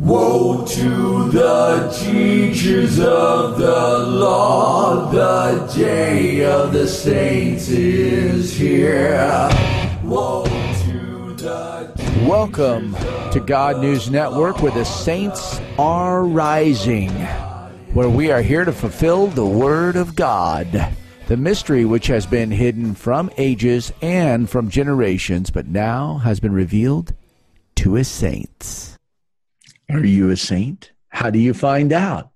Woe to the teachers of the law, the day of the saints is here. Woe to the Welcome to God News Network, where the saints are rising, where we are here to fulfill the Word of God, the mystery which has been hidden from ages and from generations, but now has been revealed to His saints. Are you a saint? How do you find out?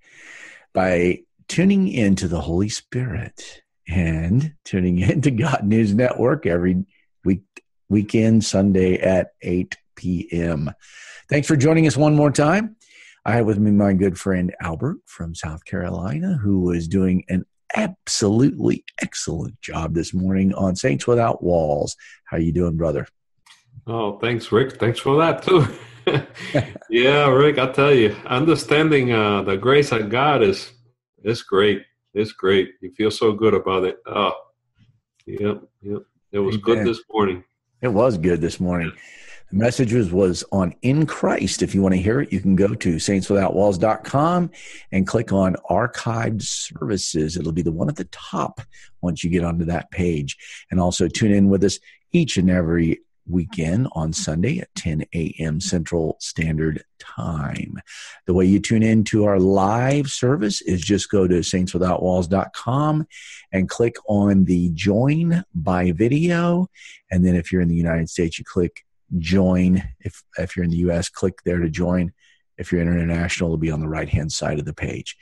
By tuning into the Holy Spirit and tuning into God News Network every week weekend Sunday at 8 p.m. Thanks for joining us one more time. I have with me my good friend Albert from South Carolina, who was doing an absolutely excellent job this morning on Saints Without Walls. How you doing, brother? Oh, thanks, Rick. Thanks for that too. yeah, Rick, I tell you, understanding uh, the grace of God is is great. It's great. You feel so good about it. Oh, yep, yep. It was Amen. good this morning. It was good this morning. The message was, was on In Christ. If you want to hear it, you can go to saintswithoutwalls.com and click on Archived Services. It'll be the one at the top once you get onto that page. And also tune in with us each and every weekend on Sunday at 10 a.m. Central Standard Time. The way you tune in to our live service is just go to saintswithoutwalls.com and click on the join by video. And then if you're in the United States, you click join. If, if you're in the U.S., click there to join. If you're international, it'll be on the right hand side of the page.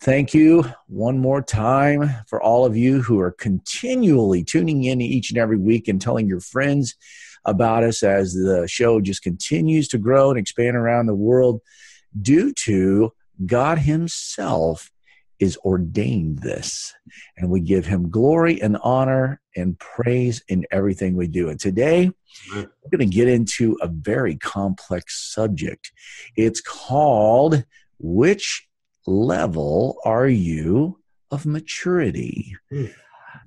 Thank you one more time for all of you who are continually tuning in each and every week and telling your friends about us as the show just continues to grow and expand around the world due to God Himself is ordained this. And we give him glory and honor and praise in everything we do. And today, we're going to get into a very complex subject. It's called Which Level Are You of Maturity? Mm.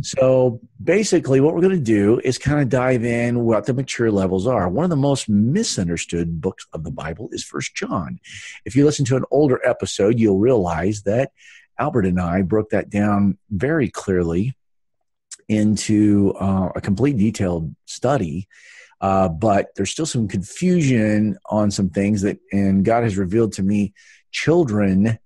So basically, what we're going to do is kind of dive in what the mature levels are. One of the most misunderstood books of the Bible is First John. If you listen to an older episode, you'll realize that Albert and I broke that down very clearly into uh, a complete detailed study. Uh, but there's still some confusion on some things that, and God has revealed to me, children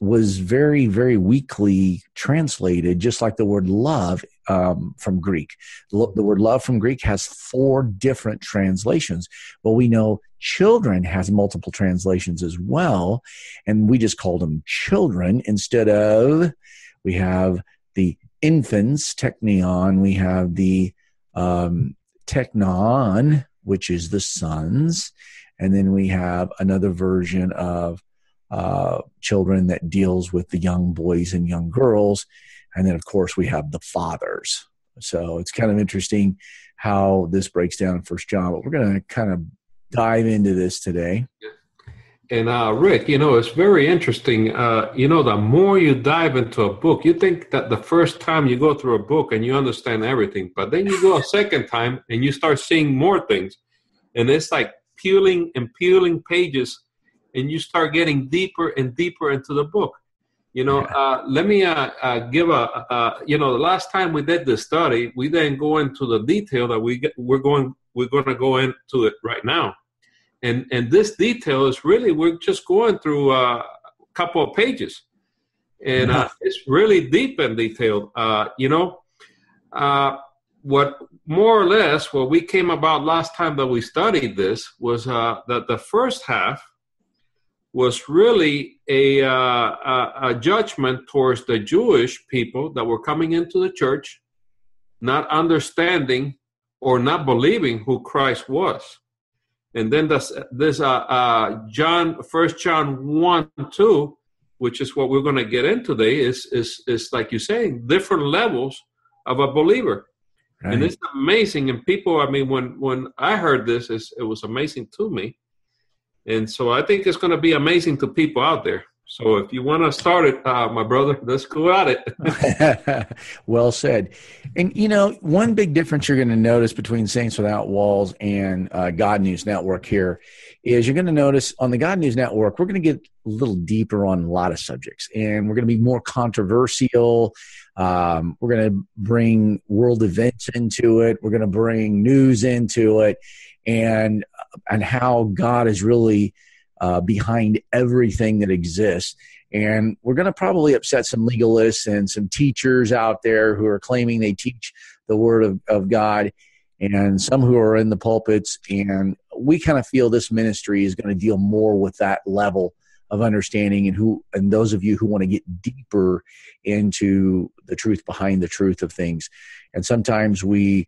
was very, very weakly translated, just like the word love um, from Greek. The word love from Greek has four different translations. Well, we know children has multiple translations as well, and we just called them children instead of we have the infants, technion, we have the um, technon, which is the sons, and then we have another version of uh, children that deals with the young boys and young girls. And then, of course, we have the fathers. So it's kind of interesting how this breaks down in First John. But we're going to kind of dive into this today. And uh, Rick, you know, it's very interesting. Uh, you know, the more you dive into a book, you think that the first time you go through a book and you understand everything, but then you go a second time and you start seeing more things, and it's like peeling and peeling pages and you start getting deeper and deeper into the book. You know, uh, let me uh, uh, give a, uh, you know, the last time we did this study, we didn't go into the detail that we get, we're going we're going to go into it right now, and and this detail is really we're just going through uh, a couple of pages, and uh, it's really deep and detailed. you know, what more or less what we came about last time that we studied this was that the first half was really a, uh, a, a, judgment towards the Jewish people that were coming into the church, not understanding or not believing who Christ was. And then this, this uh, uh, John, First John one two, which is what we're going to get into today, is is is like you're saying, different levels of a believer. Right. And it's amazing. And people, I mean, when when I heard this, it was amazing to me and so I think it's going to be amazing to people out there. So if you want to start it, uh, my brother, let's go at it. well said. And you know, one big difference you're going to notice between Saints Without Walls and uh, God News Network here is you're going to notice on the God News Network, we're going to get a little deeper on a lot of subjects, and we're going to be more controversial. Um, we're going to bring world events into it. We're going to bring news into it, and and how God is really uh, behind everything that exists. And we're going to probably upset some legalists and some teachers out there who are claiming they teach the Word of, of God, and some who are in the pulpits. And we kind of feel this ministry is going to deal more with that level of understanding and who and those of you who want to get deeper into the truth behind the truth of things and sometimes we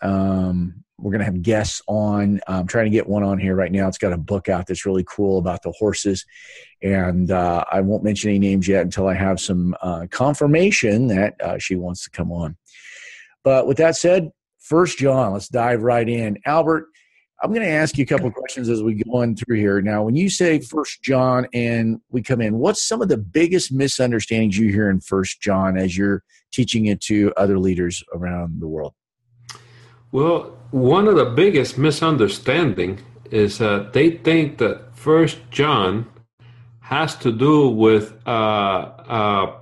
um, we're going to have guests on. I'm trying to get one on here right now. It's got a book out that's really cool about the horses. And uh, I won't mention any names yet until I have some uh, confirmation that uh, she wants to come on. But with that said, First John, let's dive right in. Albert, I'm going to ask you a couple questions as we go on through here. Now, when you say First John and we come in, what's some of the biggest misunderstandings you hear in First John as you're teaching it to other leaders around the world? Well, one of the biggest misunderstanding is that they think that First John has to do with uh, uh,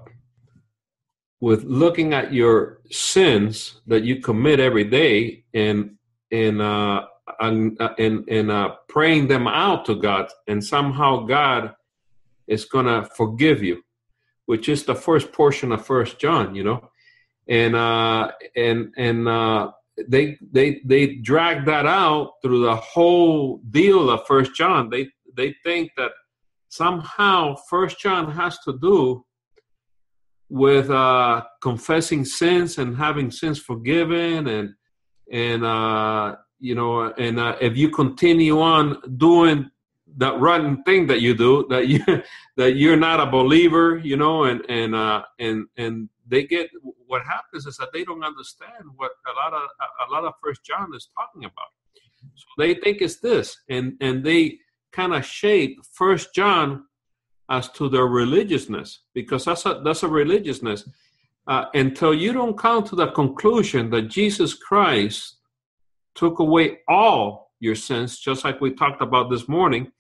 with looking at your sins that you commit every day and and uh, and and, and uh, praying them out to God, and somehow God is gonna forgive you, which is the first portion of First John, you know, and uh, and and uh, they they they drag that out through the whole deal of First John. They they think that somehow First John has to do with uh, confessing sins and having sins forgiven, and and uh, you know, and uh, if you continue on doing that rotten thing that you do, that you that you're not a believer, you know, and and uh, and and they get what happens is that they don't understand what a lot of a lot of First John is talking about. So they think it's this, and and they kind of shape First John as to their religiousness because that's a that's a religiousness. Uh, until you don't come to the conclusion that Jesus Christ took away all your sins, just like we talked about this morning,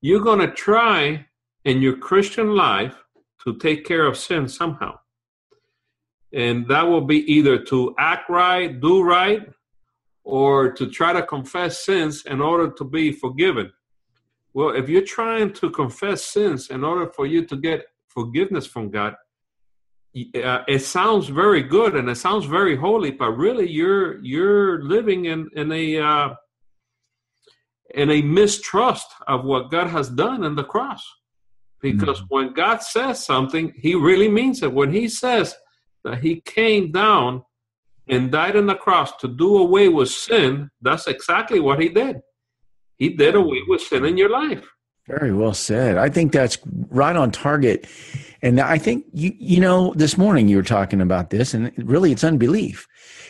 you're going to try in your Christian life to take care of sin somehow and that will be either to act right, do right, or to try to confess sins in order to be forgiven. Well, if you're trying to confess sins in order for you to get forgiveness from God, uh, it sounds very good and it sounds very holy, but really you're you're living in in a uh, in a mistrust of what God has done in the cross. Because mm-hmm. when God says something, He really means it. When He says, that he came down and died on the cross to do away with sin, that's exactly what he did. He did away with sin in your life. Very well said. I think that's right on target. And I think you you know this morning you were talking about this and really it's unbelief.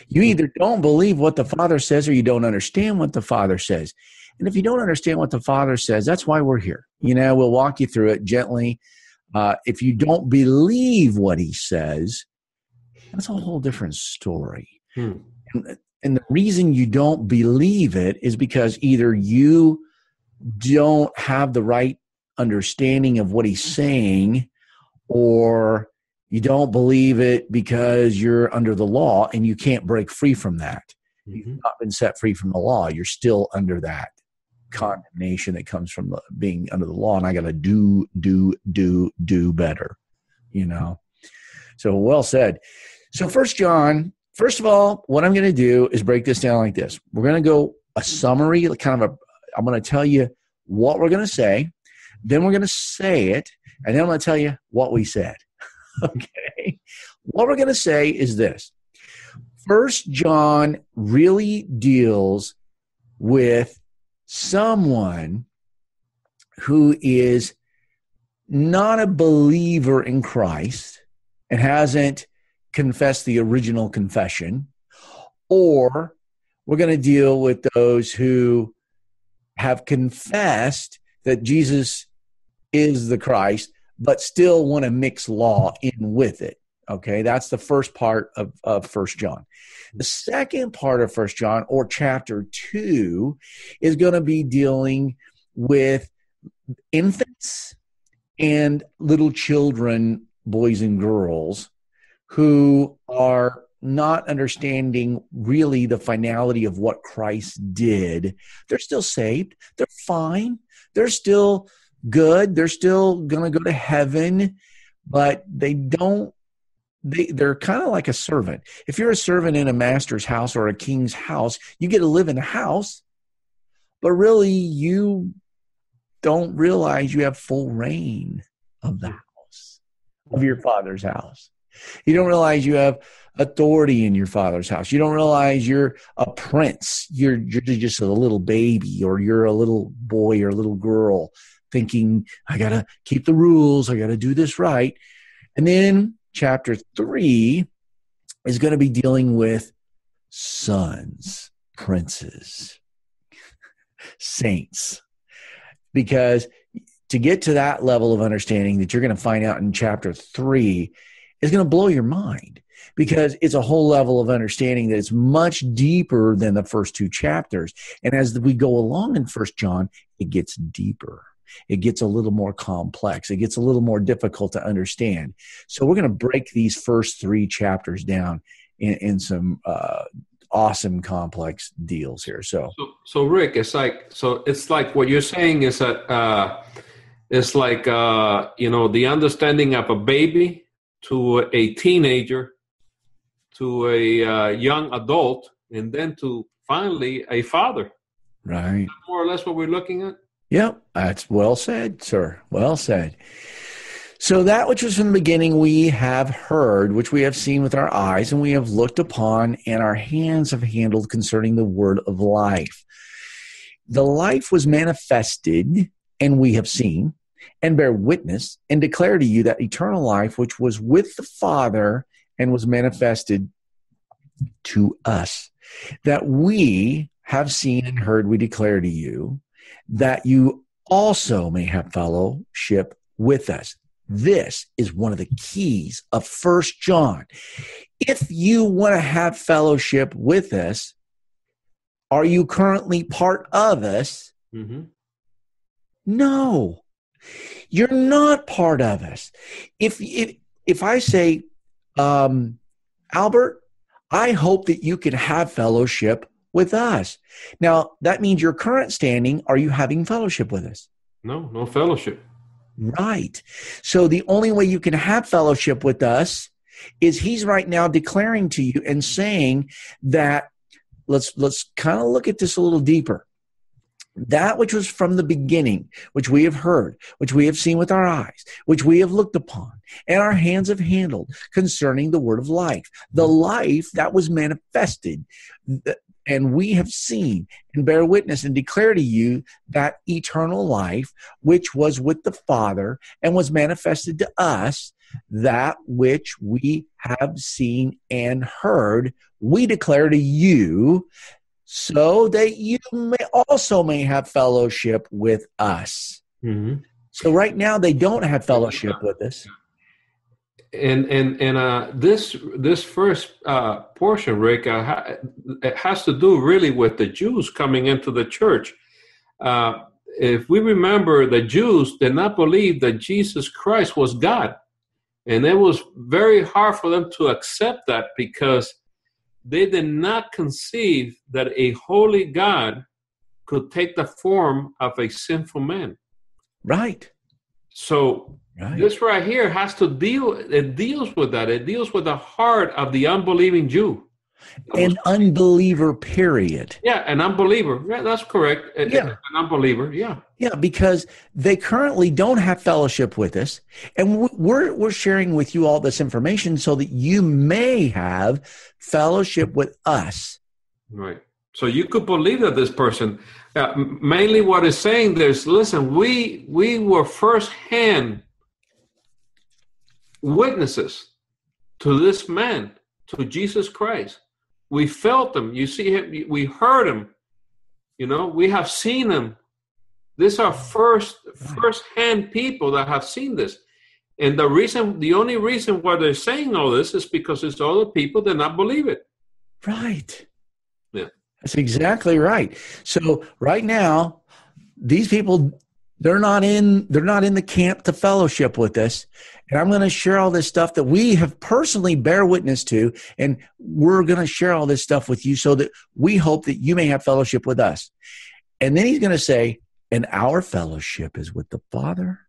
You either don't believe what the father says or you don't understand what the father says. And if you don't understand what the father says, that's why we're here. You know, we'll walk you through it gently. Uh, if you don't believe what he says, that's a whole different story. Hmm. And, and the reason you don't believe it is because either you don't have the right understanding of what he's saying or you don't believe it because you're under the law and you can't break free from that. Mm-hmm. You've not been set free from the law. You're still under that condemnation that comes from being under the law. And I got to do, do, do, do better, you know? So well said. So, First John, first of all, what I'm going to do is break this down like this. We're going to go a summary, kind of a. I'm going to tell you what we're going to say, then we're going to say it, and then I'm going to tell you what we said. okay, what we're going to say is this. First John really deals with someone who is not a believer in Christ and hasn't confess the original confession, or we're going to deal with those who have confessed that Jesus is the Christ, but still want to mix law in with it. Okay, that's the first part of, of First John. The second part of First John, or chapter two, is going to be dealing with infants and little children, boys and girls, who are not understanding really the finality of what Christ did. They're still saved. They're fine. They're still good. They're still going to go to heaven, but they don't they they're kind of like a servant. If you're a servant in a master's house or a king's house, you get to live in a house, but really you don't realize you have full reign of the house of your father's house. You don't realize you have authority in your father's house. You don't realize you're a prince. You're you're just a little baby or you're a little boy or a little girl thinking I got to keep the rules, I got to do this right. And then chapter 3 is going to be dealing with sons, princes, saints. Because to get to that level of understanding that you're going to find out in chapter 3 is going to blow your mind because it's a whole level of understanding that it's much deeper than the first two chapters. And as we go along in First John, it gets deeper it gets a little more complex. It gets a little more difficult to understand. So we're going to break these first three chapters down in, in some uh, awesome complex deals here. So, so, so Rick, it's like so it's like what you're saying is that uh, it's like uh, you know the understanding of a baby to a teenager to a uh, young adult and then to finally a father. Right. More or less what we're looking at. Yep, that's well said, sir. Well said. So that which was from the beginning we have heard, which we have seen with our eyes, and we have looked upon, and our hands have handled concerning the word of life. The life was manifested, and we have seen, and bear witness, and declare to you that eternal life which was with the Father and was manifested to us. That we have seen and heard, we declare to you that you also may have fellowship with us. This is one of the keys of First John. If you want to have fellowship with us, are you currently part of us? Mm-hmm. No, you're not part of us. If if if I say, um, Albert, I hope that you can have fellowship with us. Now, that means your current standing, are you having fellowship with us? No, no fellowship. Right. So the only way you can have fellowship with us is he's right now declaring to you and saying that let's let's kind of look at this a little deeper that which was from the beginning, which we have heard, which we have seen with our eyes, which we have looked upon, and our hands have handled concerning the word of life, the life that was manifested, and we have seen and bear witness and declare to you that eternal life which was with the Father and was manifested to us, that which we have seen and heard, we declare to you, so that you may also may have fellowship with us. Mm-hmm. So right now they don't have fellowship with us and and and uh, this this first uh, portion, Rick, uh, ha- it has to do really with the Jews coming into the church. Uh, if we remember, the Jews did not believe that Jesus Christ was God, and it was very hard for them to accept that because they did not conceive that a holy God could take the form of a sinful man. Right. So Right. This right here has to deal, it deals with that. It deals with the heart of the unbelieving Jew. An unbeliever, period. Yeah, an unbeliever. Yeah, that's correct. Yeah. An unbeliever. Yeah. Yeah, because they currently don't have fellowship with us. And we're, we're sharing with you all this information so that you may have fellowship with us. Right. So you could believe that this person, uh, mainly what is saying there's, listen, we we were firsthand witnesses to this man, to Jesus Christ. We felt him. You see him. We heard him. You know, we have seen him. These are first first hand people that have seen this. And the reason, the only reason why they're saying all this is because it's other people that not believe it. Right. Yeah. That's exactly right. So right now, these people they're not in they're not in the camp to fellowship with us. And I'm going to share all this stuff that we have personally bear witness to and we're going to share all this stuff with you so that we hope that you may have fellowship with us. And then he's going to say, and our fellowship is with the Father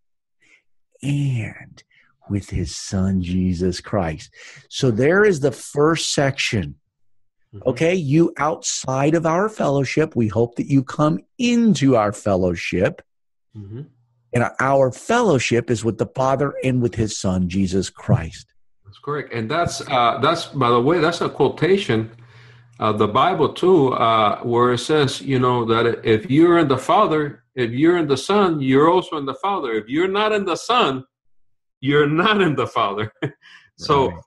and with his son Jesus Christ. So there is the first section. Mm-hmm. Okay, you outside of our fellowship, we hope that you come into our fellowship. Mm-hmm. And our fellowship is with the Father and with his son Jesus Christ. That's correct. And that's uh, that's by the way, that's a quotation of the Bible too, uh, where it says, you know, that if you're in the Father, if you're in the Son, you're also in the Father. If you're not in the Son, you're not in the Father. so Right.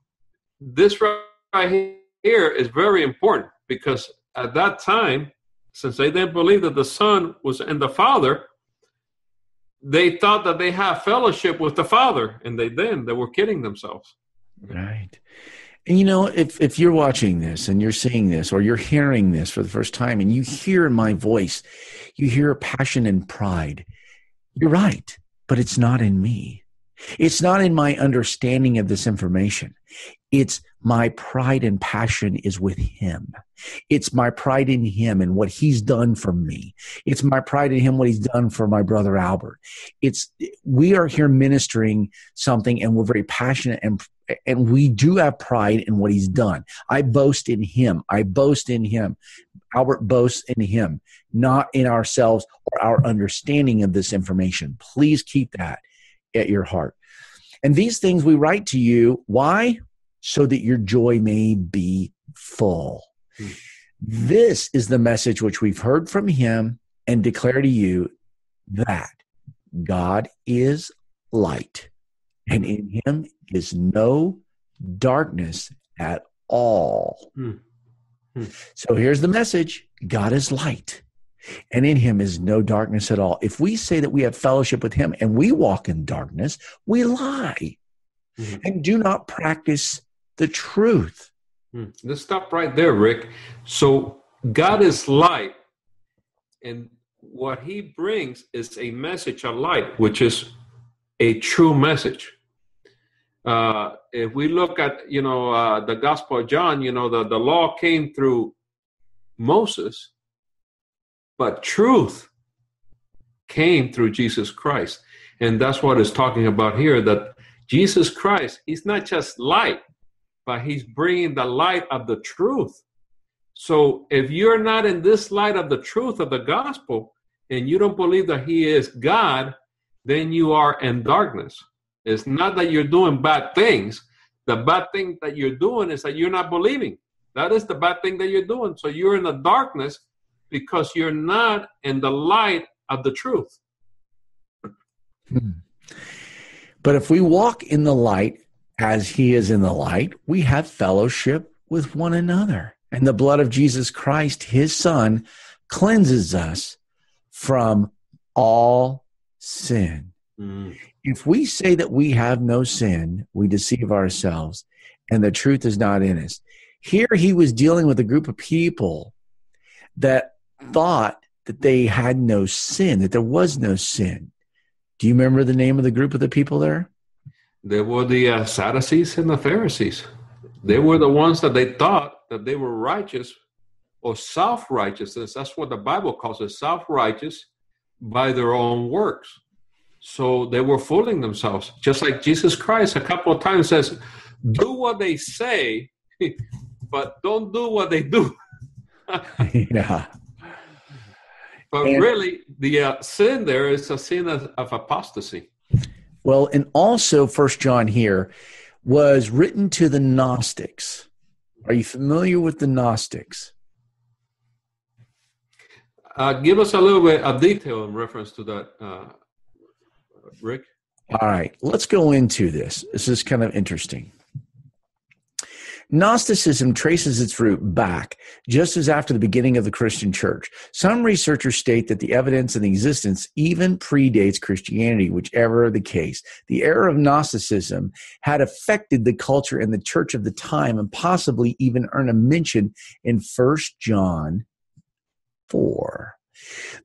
this right here is very important because at that time, since they didn't believe that the Son was in the Father, they thought that they have fellowship with the Father, and they didn't. They were kidding themselves. Right. And you know, if if you're watching this and you're seeing this or you're hearing this for the first time and you hear my voice, you hear passion and pride. You're right, but it's not in me. It's not in my understanding of this information. It's my pride and passion is with him. It's my pride in him and what he's done for me. It's my pride in him what he's done for my brother Albert. It's we are here ministering something and we're very passionate and and we do have pride in what he's done. I boast in him. I boast in him. Albert boasts in him, not in ourselves or our understanding of this information. Please keep that at your heart. And these things we write to you. Why? So that your joy may be full. Hmm. This is the message which we've heard from him and declare to you that God is light, and in him is no darkness at all. Hmm. Hmm. So here's the message God is light, and in him is no darkness at all. If we say that we have fellowship with him and we walk in darkness, we lie Mhm. and do not practice the truth. Hmm. Let's stop right there, Rick. So God is light, and what He brings is a message of light, which is a true message. Uh, if we look at you know uh, the Gospel of John, you know the the law came through Moses, but truth came through Jesus Christ, and that's what it's talking about here. That Jesus Christ, He's not just light but he's bringing the light of the truth. So if you're not in this light of the truth of the gospel and you don't believe that he is God, then you are in darkness. It's not that you're doing bad things. The bad thing that you're doing is that you're not believing. That is the bad thing that you're doing. So you're in the darkness because you're not in the light of the truth. Hmm. But if we walk in the light as he is in the light, we have fellowship with one another. And the blood of Jesus Christ, his son, cleanses us from all sin. Mm. If we say that we have no sin, we deceive ourselves and the truth is not in us. Here he was dealing with a group of people that thought that they had no sin, that there was no sin. Do you remember the name of the group of the people there? They were the uh, Sadducees and the Pharisees. They were the ones that they thought that they were righteous or self righteousness. That's what the Bible calls it self righteous by their own works. So they were fooling themselves. Just like Jesus Christ a couple of times says, Do what they say, but don't do what they do. yeah. But And- really, the uh, sin there is a sin of, of apostasy. Well, and also First John here was written to the Gnostics. Are you familiar with the Gnostics? Uh, give us a little bit of detail in reference to that, uh, Rick. All right, let's go into this. This is kind of interesting. Gnosticism traces its root back just as after the beginning of the Christian church. Some researchers state that the evidence and the existence even predates Christianity, whichever the case. The era of Gnosticism had affected the culture and the church of the time and possibly even earned a mention in First John 4.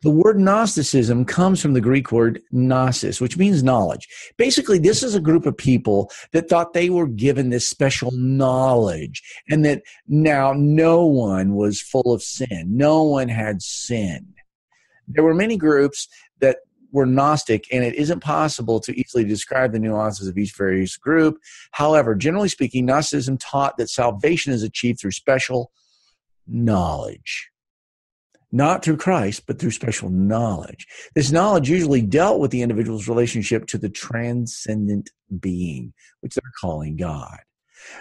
The word Gnosticism comes from the Greek word gnosis, which means knowledge. Basically, this is a group of people that thought they were given this special knowledge and that now no one was full of sin. No one had sinned. There were many groups that were Gnostic, and it isn't possible to easily describe the nuances of each various group. However, generally speaking, Gnosticism taught that salvation is achieved through special knowledge not through Christ, but through special knowledge. This knowledge usually dealt with the individual's relationship to the transcendent being, which they're calling God.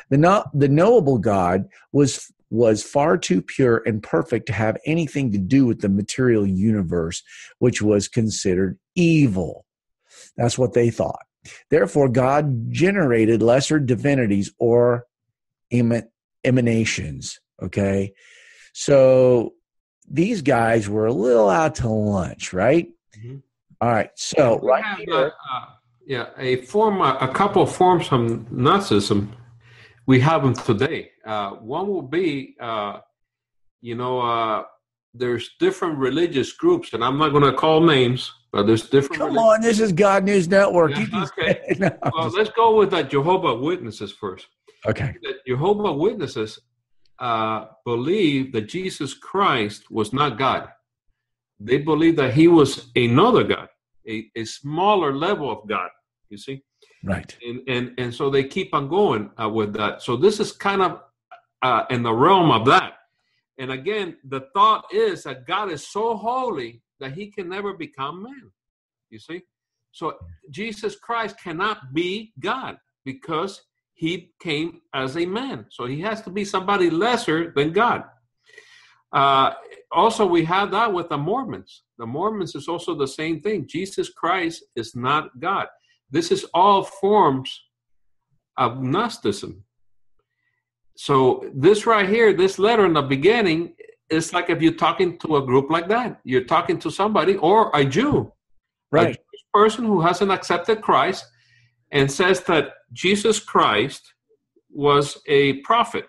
The, no, the knowable God was, was far too pure and perfect to have anything to do with the material universe, which was considered evil. That's what they thought. Therefore, God generated lesser divinities or emanations. Okay. So these guys were a little out to lunch, right? Mm-hmm. All right. So right have, here, uh, yeah, a form, a couple of forms from Nazism. We have them today. Uh, one will be, uh, you know, uh, there's different religious groups, and I'm not going to call names, but there's different. Come on, this is God News Network. Yeah, okay. no. Well, let's go with the Jehovah Witnesses first. Okay. The Jehovah Witnesses uh, believe that Jesus Christ was not God. They believe that he was another God, a, a smaller level of God, you see? Right. And, and, and so they keep on going uh, with that. So this is kind of uh, in the realm of that. And again, the thought is that God is so holy that he can never become man, you see? So Jesus Christ cannot be God because he came as a man. So he has to be somebody lesser than God. Uh, also, we have that with the Mormons. The Mormons is also the same thing. Jesus Christ is not God. This is all forms of Gnosticism. So, this right here, this letter in the beginning, is like if you're talking to a group like that. You're talking to somebody or a Jew, right? A person who hasn't accepted Christ and says that Jesus Christ was a prophet.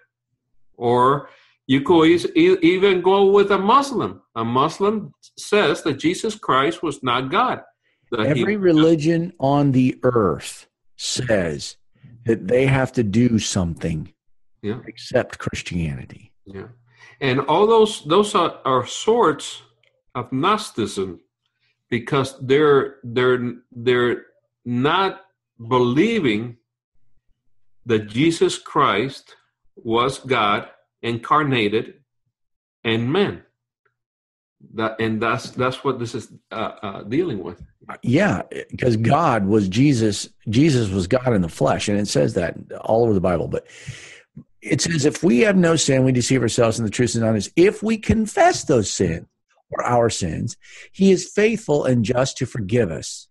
Or you could even go with a Muslim. A Muslim says that Jesus Christ was not God. Every religion on the earth says that they have to do something yeah. except Christianity. Yeah. And all those those are, are sorts of Gnosticism because they're they're they're not believing that Jesus Christ was God incarnated and man. That and that's that's what this is uh, uh, dealing with. Yeah, because God was Jesus. Jesus was God in the flesh, and it says that all over the Bible. But it says, "If we have no sin, we deceive ourselves, and the truth is not us. If we confess those sins or our sins, He is faithful and just to forgive us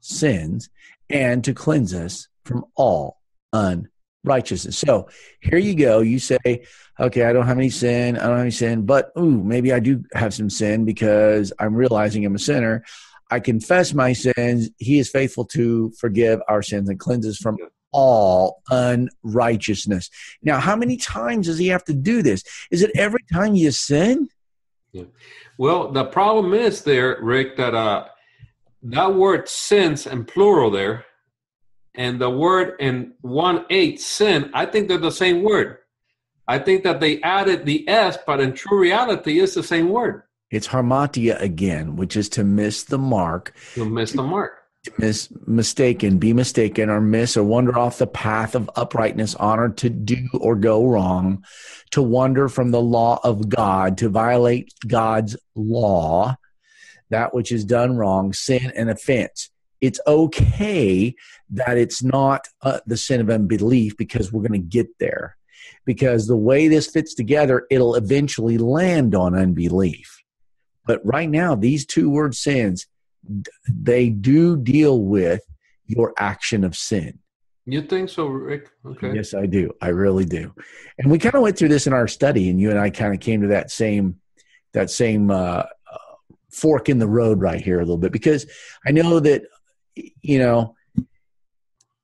sins and to cleanse us from all unrighteousness. So here you go. You say, okay, I don't have any sin. I don't have any sin, but ooh, maybe I do have some sin because I'm realizing I'm a sinner. I confess my sins. He is faithful to forgive our sins and cleanse us from all unrighteousness. Now, how many times does he have to do this? Is it every time you sin? Yeah. Well, the problem is there, Rick, that uh, that word sins and plural there and the word in 1 8 sin i think they're the same word. I think that they added the s but in true reality it's the same word. It's hamartia again which is to miss the mark. To miss the mark. To miss mistaken be mistaken or miss or wander off the path of uprightness honor to do or go wrong to wander from the law of god to violate god's law that which is done wrong, sin and offense. It's okay that it's not uh, the sin of unbelief because we're going to get there. Because the way this fits together, it'll eventually land on unbelief. But right now, these two word sins, they do deal with your action of sin. You think so, Rick? Okay. Yes, I do. I really do. And we kind of went through this in our study, and you and I kind of came to that same that same uh, uh, fork in the road right here a little bit because I know that you know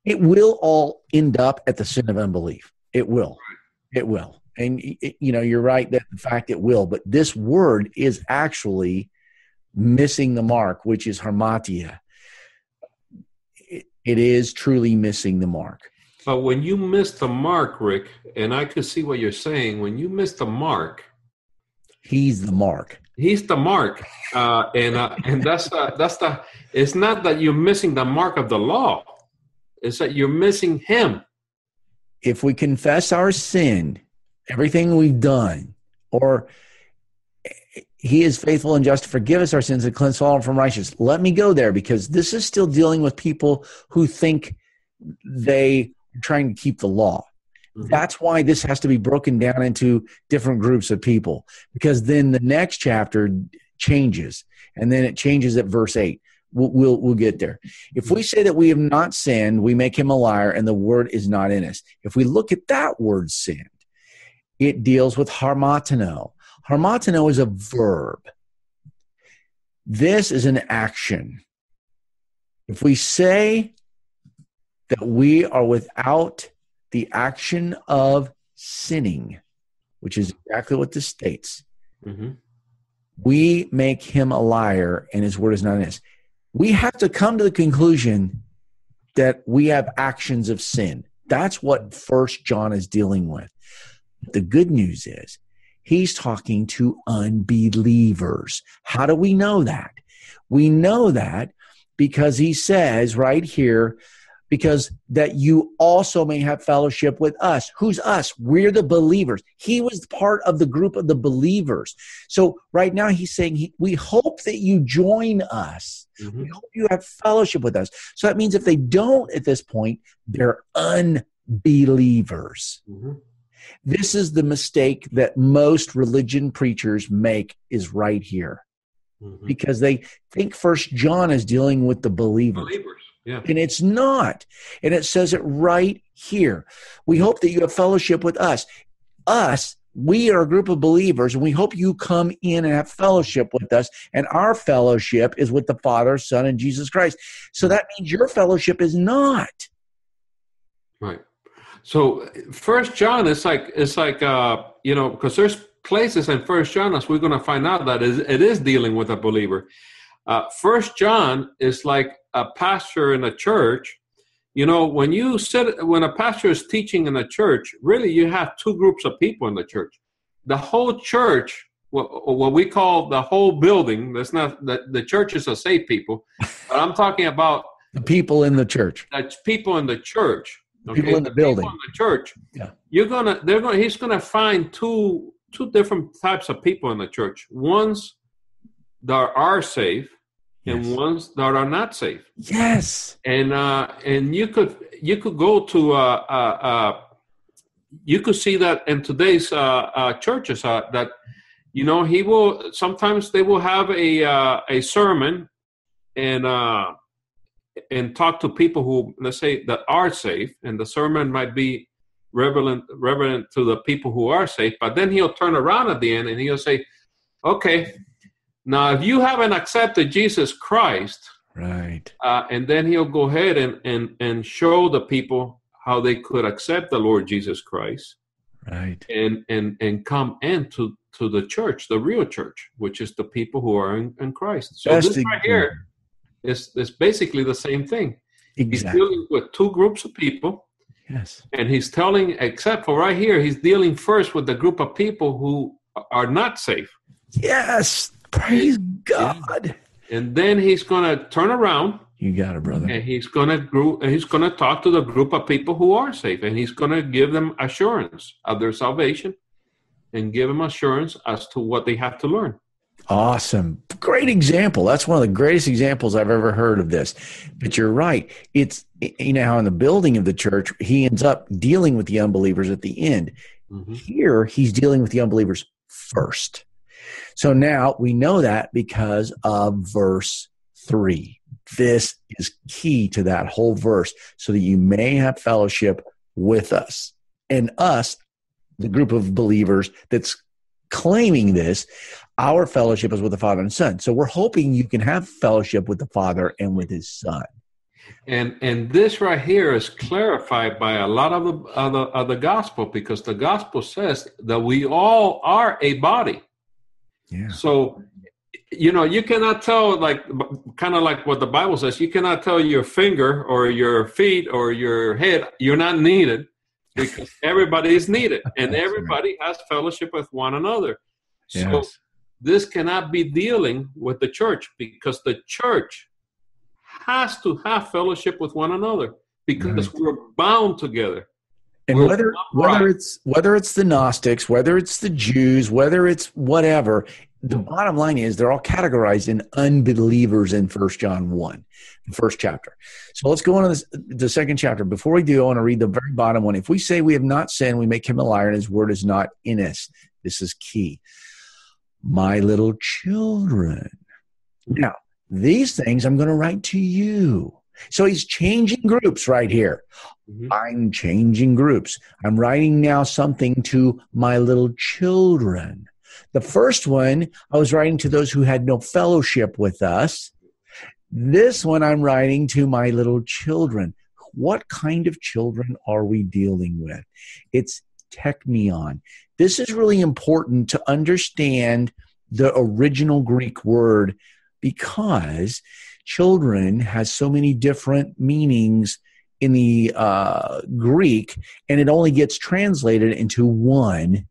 it will all end up at the sin of unbelief. It will. It will. And it, you know, you're right that in fact it will. But this word is actually missing the mark, which is harmatia. It, it is truly missing the mark. But when you miss the mark, Rick, and I can see what you're saying, when you miss the mark, he's the mark. He's the mark, uh, and uh, and that's the, that's the. It's not that you're missing the mark of the law; it's that you're missing him. If we confess our sin, everything we've done, or he is faithful and just to forgive us our sins and cleanse all from righteousness. Let me go there because this is still dealing with people who think they are trying to keep the law. Mm-hmm. That's why this has to be broken down into different groups of people because then the next chapter changes and then it changes at verse 8. We'll, we'll, we'll get there. If we say that we have not sinned, we make him a liar and the word is not in us. If we look at that word sinned, it deals with harmatano Harmatano is a verb. This is an action. If we say that we are without the action of sinning, which is exactly what this states, mm-hmm. we make him a liar and his word is not in us. We have to come to the conclusion that we have actions of sin. That's what First John is dealing with. The good news is He's talking to unbelievers. How do we know that? We know that because he says right here, because that you also may have fellowship with us. Who's us? We're the believers. He was part of the group of the believers. So right now he's saying, he, we hope that you join us. Mm-hmm. We hope you have fellowship with us. So that means if they don't at this point, they're unbelievers. Mm-hmm. This is the mistake that most religion preachers make is right here. Mm-hmm. Because they think first John is dealing with the believers. believers. Yeah. And it's not. And it says it right here. We hope that you have fellowship with us. Us, we are a group of believers, and we hope you come in and have fellowship with us. And our fellowship is with the Father, Son, and Jesus Christ. So that means your fellowship is not. Right. So First John is like it's like uh, you know because there's places in First John as we're going to find out that it is dealing with a believer. Uh, First John is like a pastor in a church. You know, when you sit when a pastor is teaching in a church, really you have two groups of people in the church. The whole church, what, what we call the whole building. That's not the, the church is a saved people, but I'm talking about the people in the church. That's people in the church okay? people in the, the building, in the church. Yeah, you're gonna they're gonna. he's gonna find two two different types of people in the church. Ones that are safe and yes. ones that are not safe. Yes, and uh, and you could you could go to uh, uh, uh you could see that in today's uh, uh, churches uh, that you know he will sometimes they will have a uh, a sermon and uh, and talk to people who let's say that are safe and the sermon might be relevant relevant to the people who are safe but then he'll turn around at the end and he'll say okay now if you haven't accepted jesus christ right uh, and then he'll go ahead and, and and show the people how they could accept the lord jesus christ right and and and come into to the church the real church which is the people who are in, in christ so this right here is, is basically the same thing. Exactly. He's dealing with two groups of people. Yes. And he's telling, except for right here, he's dealing first with the group of people who are not safe. Yes. Praise God. And then he's going to turn around. You got it, brother. And he's going to group, he's going to talk to the group of people who are safe, and he's going to give them assurance of their salvation, and give them assurance as to what they have to learn. Awesome. Great example. That's one of the greatest examples I've ever heard of this. But you're right. It's, you know, how in the building of the church, he ends up dealing with the unbelievers at the end. Mm-hmm. Here, he's dealing with the unbelievers first. So now we know that because of verse 3. This is key to that whole verse so that you may have fellowship with us. And us, the group of believers that's claiming this, our fellowship is with the Father and Son. So we're hoping you can have fellowship with the Father and with His Son. And and this right here is clarified by a lot of the of the, of the gospel because the gospel says that we all are a body. Yeah. So you know you cannot tell like kind of like what the bible says you cannot tell your finger or your feet or your head you're not needed because everybody is needed and everybody has fellowship with one another. So this cannot be dealing with the church because the church has to have fellowship with one another because we're bound together And We're whether whether it's whether it's the Gnostics, whether it's the Jews, whether it's whatever, the bottom line is they're all categorized in unbelievers in First John one, the first chapter. So let's go on to this, the second chapter. Before we do, I want to read the very bottom one. If we say we have not sinned, we make him a liar, and his word is not in us. This is key. My little children. Now, these things I'm going to write to you. So he's changing groups right here. Mhm. I'm changing groups. I'm writing now something to my little children. The first one, I was writing to those who had no fellowship with us. This one, I'm writing to my little children. What kind of children are we dealing with? It's teknion. This is really important to understand the original Greek word because children has so many different meanings in the uh, Greek, and it only gets translated into one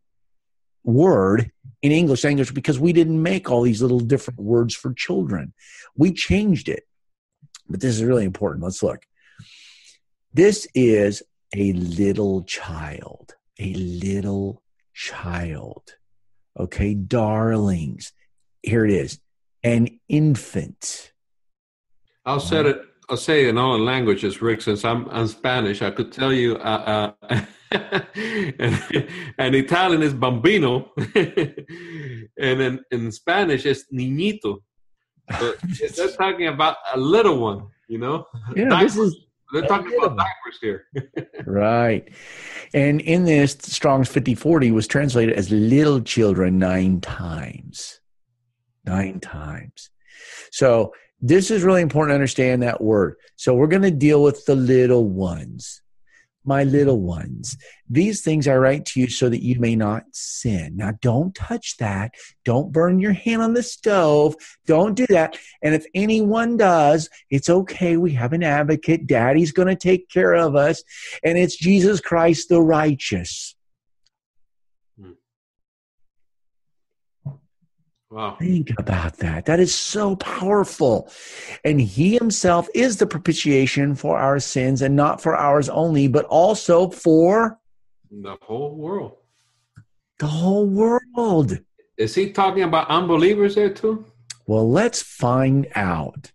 word in English language because we didn't make all these little different words for children. We changed it. But this is really important. Let's look. This is a little child, a little child. Okay, darlings. Here it is an infant. I'll say it. I'll say in all languages, Rick. Since I'm, I'm Spanish, I could tell you. Uh, uh, and, and Italian is bambino, and in, in Spanish it's niñito. So they're talking about a little one, you know. Yeah, this is They're talking about diapers here. Right. And in this, Strong's 5040 was translated as little children nine times. Nine times. So this is really important to understand that word. So we're going to deal with the little ones. My little ones. These things I write to you so that you may not sin. Now, don't touch that. Don't burn your hand on the stove. Don't do that. And if anyone does, it's okay. We have an advocate. Daddy's going to take care of us and it's Jesus Christ the righteous. Wow. Think about that. That is so powerful. And he himself is the propitiation for our sins and not for ours only, but also for The whole world. the whole world. Is he talking about unbelievers there too? Well, let's find out.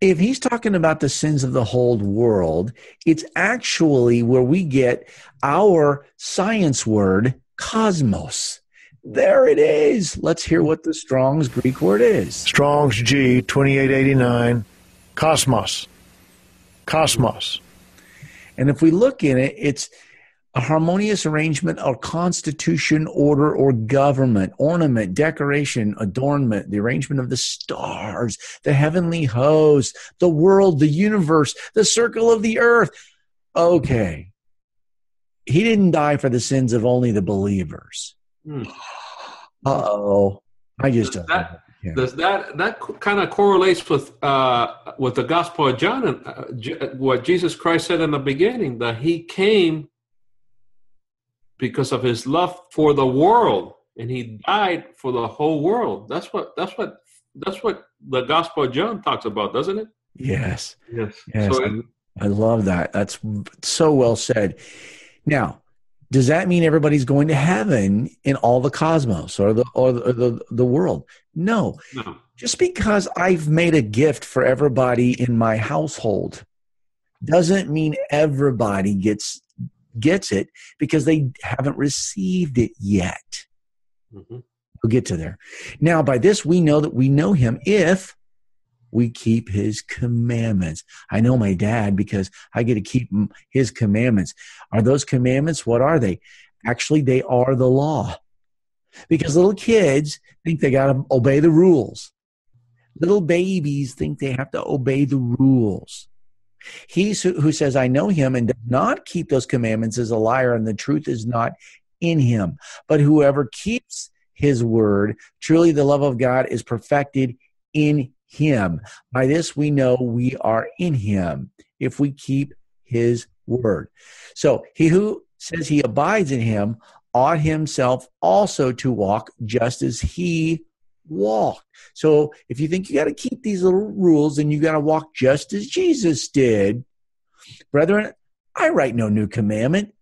If he's talking about the sins of the whole world, it's actually where we get our science word, cosmos. There it is. Let's hear what the Strong's Greek word is. Strong's G 2889, Cosmos. Cosmos. And if we look in it, it's a harmonious arrangement or constitution, order, or government, ornament, decoration, adornment, the arrangement of the stars, the heavenly host, the world, the universe, the circle of the earth. Okay. He didn't die for the sins of only the believers. Hmm. Uh oh. I just Does that- Yeah. Does that that kind of correlates with uh, with the Gospel of John and uh, J- what Jesus Christ said in the beginning that He came because of His love for the world, and He died for the whole world. That's what that's what that's what the Gospel of John talks about, doesn't it? Yes. Yes. Yes, So I, I love that. That's so well said. Now, does that mean everybody's going to heaven in all the cosmos or the or the the, the world? No. no. Just because I've made a gift for everybody in my household doesn't mean everybody gets gets it because they haven't received it yet. Mhm. We'll get to there. Now, by this we know that we know him if we keep his commandments. I know my dad because I get to keep his commandments. Are those commandments? What are they? Actually, they are the law. Because little kids think they got to obey the rules. Little babies think they have to obey the rules. He who says, I know him and does not keep those commandments is a liar, and the truth is not in him. But whoever keeps his word, truly the love of God is perfected in him. By this we know we are in him if we keep his word. So he who says he abides in him ought himself also to walk just as he walked. So if you think you got to keep these little rules and you got to walk just as Jesus did, brethren, I write no new commandment.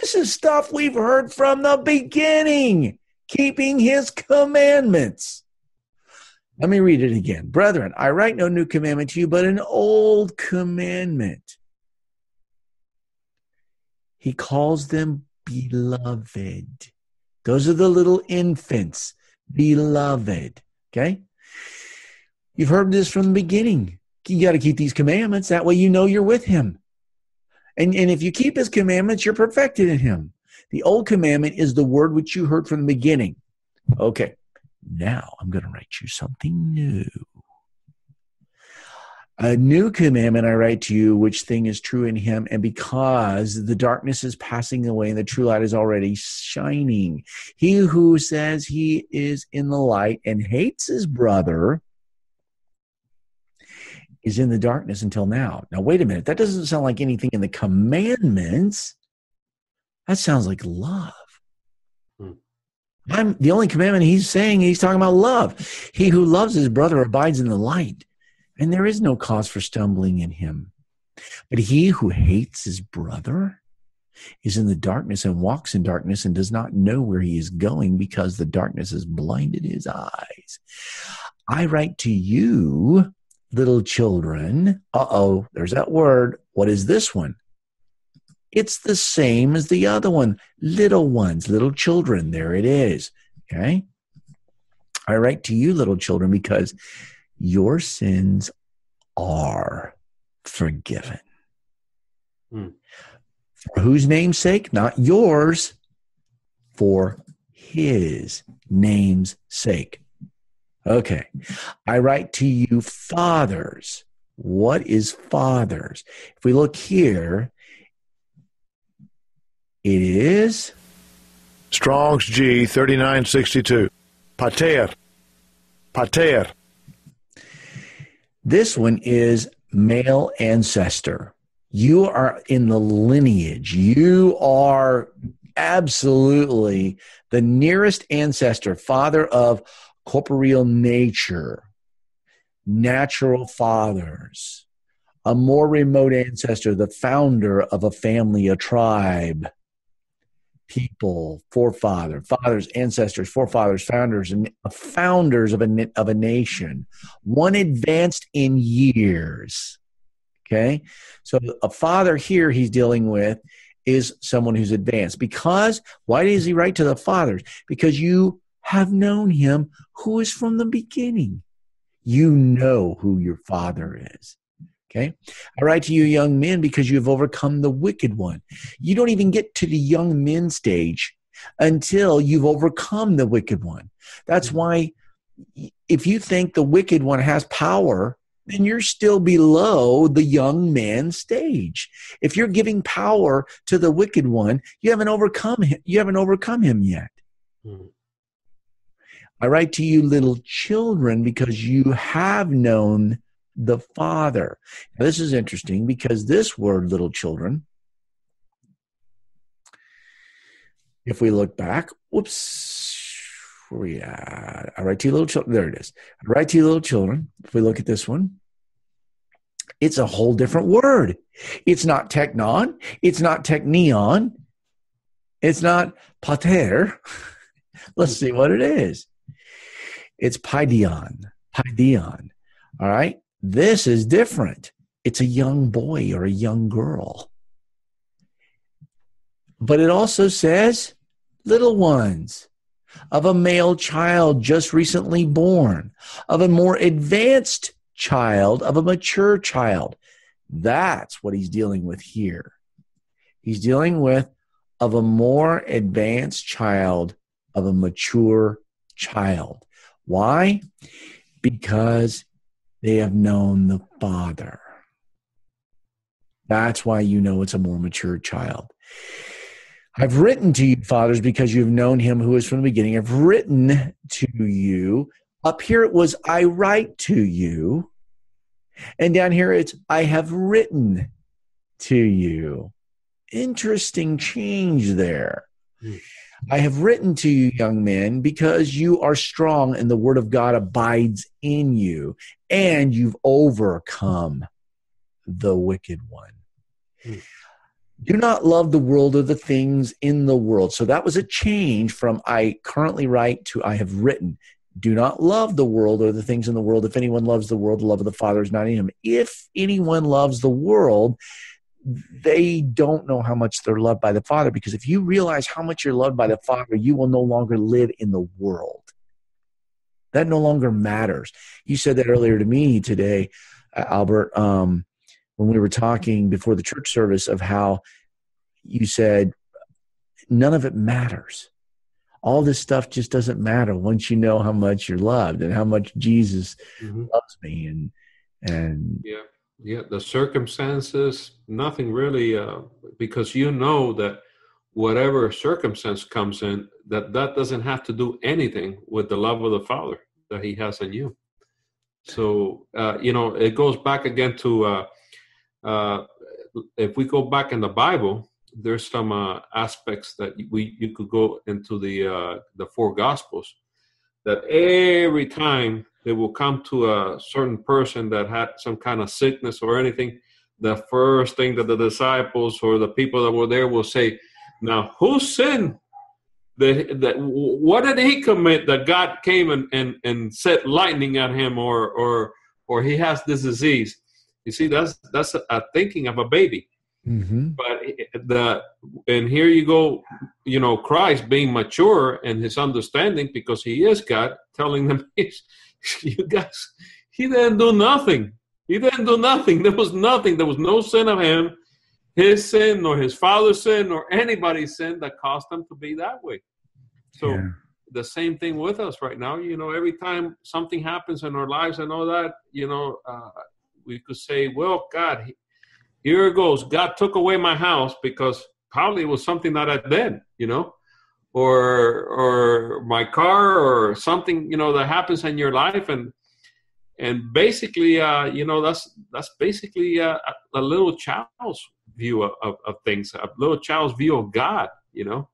This is stuff we've heard from the beginning, keeping his commandments. Let me read it again. Brethren, I write no new commandment to you, but an old commandment. He calls them beloved. Those are the little infants, beloved. Okay? You've heard this from the beginning. You got to keep these commandments. That way you know you're with him. And, and if you keep his commandments, you're perfected in him. The old commandment is the word which you heard from the beginning. Okay, now I'm going to write you something new. A new commandment I write to you, which thing is true in him, and because the darkness is passing away and the true light is already shining. He who says he is in the light and hates his brother is in the darkness until now. Now, wait a minute. That doesn't sound like anything in the commandments. That sounds like love. I'm the only commandment he's saying, he's talking about love. He who loves his brother abides in the light, and there is no cause for stumbling in him. But he who hates his brother is in the darkness and walks in darkness and does not know where he is going because the darkness has blinded his eyes. I write to you little children. Uh oh, there's that word. What is this one? It's the same as the other one. Little ones, little children. There it is. Okay. I write to you, little children, because your sins are forgiven. Hmm. For whose name's sake? Not yours, for his name's sake. Okay. I write to you, fathers. What is fathers? If we look here, it is Strong's G 3962. Pater. Pater. This one is male ancestor. You are in the lineage. You are absolutely the nearest ancestor, father of corporeal nature, natural fathers, a more remote ancestor, the founder of a family, a tribe, people, forefather, fathers, ancestors, forefathers, founders, and founders of a, of a nation, one advanced in years. Okay. So a father here he's dealing with is someone who's advanced. Because why does he write to the fathers? Because you have known him who is from the beginning. You know who your father is. Okay. I write to you, young men, because you have overcome the wicked one. You don't even get to the young men stage until you've overcome the wicked one. That's why if you think the wicked one has power, then you're still below the young man stage. If you're giving power to the wicked one, you haven't overcome him, you haven't overcome him yet. Hmm. I write to you, little children, because you have known the Father. This is interesting because this word, little children, if we look back, whoops, where we at? I write to you, little children. There it is. I write to you, little children. If we look at this one, it's a whole different word. It's not teknon. It's not teknion. It's not pater. Let's see what it is. It's Paidion. Paidion. All right. This is different. It's a young boy or a young girl. But it also says little ones of a male child just recently born, of a more advanced child of a mature child. That's what he's dealing with here. He's dealing with of a more advanced child of a mature child. Why? Because they have known the Father. That's why you know it's a more mature child. I've written to you, fathers, because you've known him who is from the beginning. I've written to you. Up here it was, I write to you. And down here it's, I have written to you. Interesting change there. Mm. I have written to you, young men, because you are strong and the word of God abides in you, and you've overcome the wicked one. Mm. Do not love the world or the things in the world. So that was a change from I currently write to I have written. Do not love the world or the things in the world. If anyone loves the world, the love of the Father is not in him. If anyone loves the world, they don't know how much they're loved by the Father because if you realize how much you're loved by the Father, you will no longer live in the world. That no longer matters. You said that earlier to me today, uh, Albert, um, when we were talking before the church service of how you said none of it matters. All this stuff just doesn't matter once you know how much you're loved and how much Jesus mm-hmm. loves me and and yeah yeah the circumstances nothing really uh, because you know that whatever circumstance comes in that that doesn't have to do anything with the love of the father that he has in you. So uh, you know it goes back again to uh, uh if we go back in the bible there's some uh, aspects that we you could go into the uh, the four gospels that every time they will come to a certain person that had some kind of sickness or anything, the first thing that the disciples or the people that were there will say, Now, who sinned? The, the, what did he commit that God came and, and, and set lightning at him or, or, or he has this disease? You see, that's, that's a, thinking of a baby. Mm-hmm. But the and here you go, you know, Christ being mature and his understanding because he is God, telling them, "You guys, he didn't do nothing. He didn't do nothing. There was nothing. There was no sin of him, his sin, nor his father's sin, nor anybody's sin that caused him to be that way." So. Yeah. The same thing with us right now. You know, every time something happens in our lives and all that, you know, uh, we could say, "Well, God, here it goes. God took away my house because probably it was something that I did, you know, or or my car or something, you know, that happens in your life, and and basically, uh, you know, that's that's basically a, a little child's view of, of, of, things, a little child's view of God, you know,